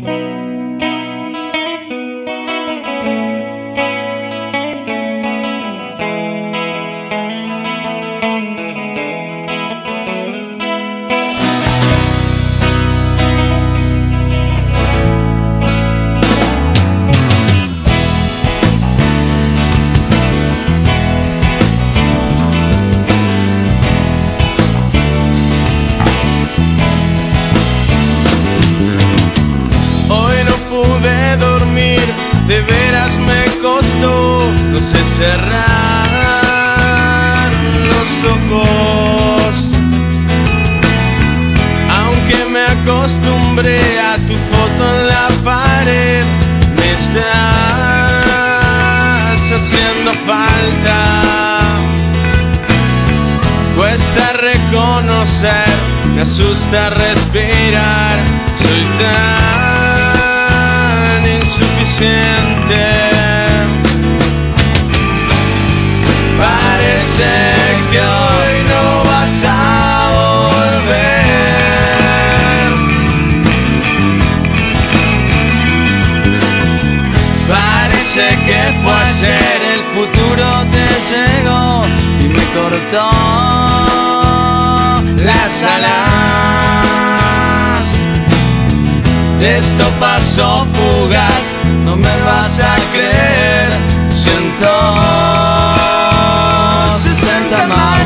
Mm-hmm. Sé cerrar los ojos. Aunque me acostumbré a tu foto en la pared, me estás haciendo falta. Cuesta reconocer, me asusta respirar, soy tan insuficiente. Fue ayer, el futuro te llegó y me cortó las alas. Esto pasó fugaz, no me vas a creer. Siento 60 martes.